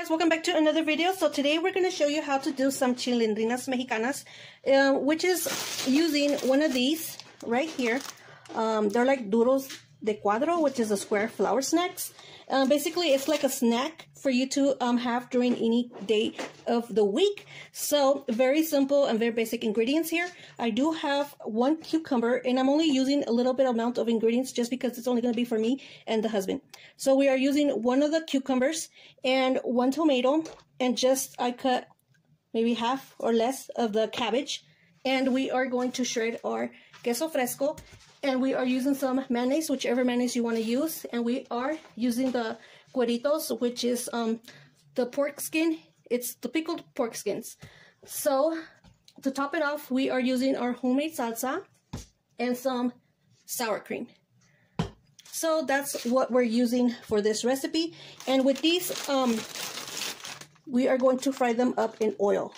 guys welcome back to another video. So today we're going to show you how to do some chilindrinas mexicanas uh, which is using one of these right here. Um, they're like duros de cuadro which is a square flour snacks. Uh, basically it's like a snack for you to um, have during any day of the week. So very simple and very basic ingredients here. I do have one cucumber and i'm only using a little bit amount of ingredients just because it's only going to be for me and the husband. So we are using one of the cucumbers and one tomato and just i cut maybe half or less of the cabbage. And we are going to shred our queso fresco and we are using some mayonnaise, whichever mayonnaise you want to use. And we are using the cueritos, which is um, the pork skin. It's the pickled pork skins. So to top it off, we are using our homemade salsa and some sour cream. So that's what we're using for this recipe. And with these, um, we are going to fry them up in oil.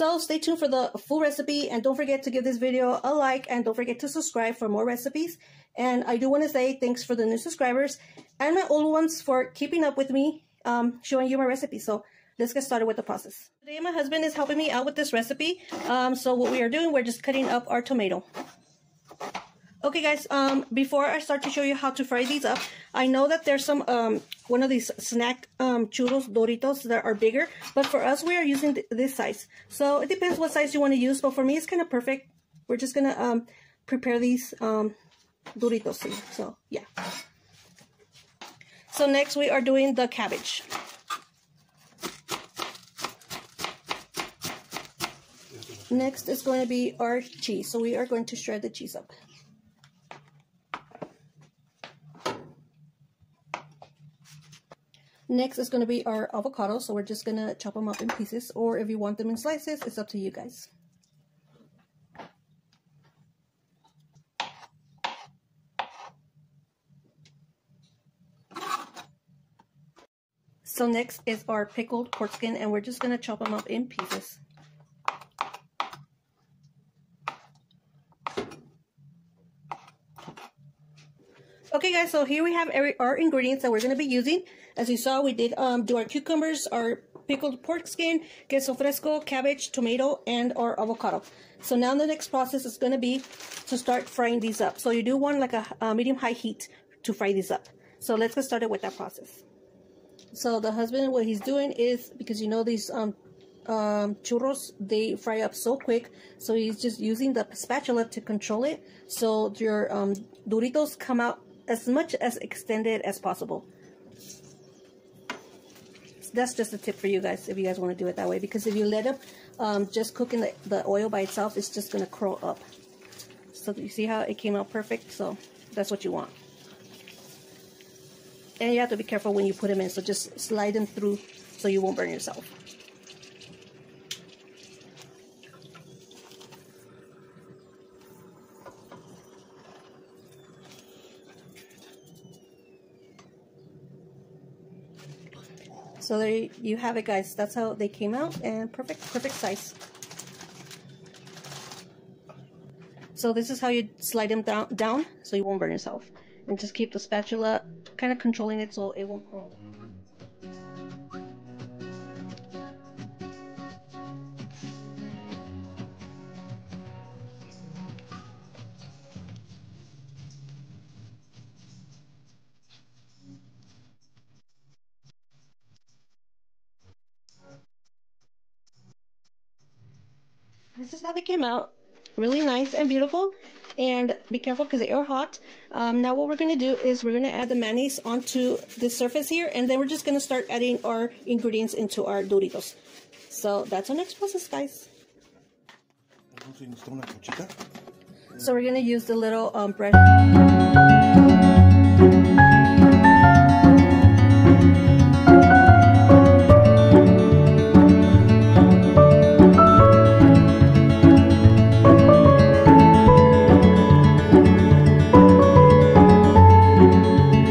So stay tuned for the full recipe and don't forget to give this video a like and don't forget to subscribe for more recipes. And I do want to say thanks for the new subscribers and my old ones for keeping up with me, um, showing you my recipes. So let's get started with the process. Today my husband is helping me out with this recipe. Um, so what we are doing, we're just cutting up our tomato. Okay guys, um, before I start to show you how to fry these up, I know that there's some, um, one of these snack um, churros, duritos that are bigger, but for us we are using th this size. So it depends what size you want to use, but for me it's kind of perfect. We're just going to um, prepare these um, duritos. So yeah. So next we are doing the cabbage. Next is going to be our cheese. So we are going to shred the cheese up. Next is going to be our avocado, so we're just going to chop them up in pieces, or if you want them in slices, it's up to you guys. So next is our pickled pork skin, and we're just going to chop them up in pieces. Okay guys, so here we have every, our ingredients that we're going to be using. As you saw, we did um, do our cucumbers, our pickled pork skin, queso fresco, cabbage, tomato, and our avocado. So now the next process is going to be to start frying these up. So you do want like a, a medium-high heat to fry these up. So let's get started with that process. So the husband, what he's doing is, because you know these um, um, churros, they fry up so quick. So he's just using the spatula to control it. So your um, duritos come out as much as extended as possible. That's just a tip for you guys if you guys want to do it that way. Because if you let it um, just cook in the, the oil by itself, it's just going to curl up. So you see how it came out perfect? So that's what you want. And you have to be careful when you put them in. So just slide them through so you won't burn yourself. So there you have it, guys. That's how they came out, and perfect, perfect size. So this is how you slide them down, down so you won't burn yourself. And just keep the spatula kind of controlling it so it won't. This is how they came out. Really nice and beautiful. And be careful because they are hot. Um, now what we're going to do is we're going to add the mayonnaise onto the surface here and then we're just going to start adding our ingredients into our duritos. So that's our next process guys. So we're going to use the little um, bread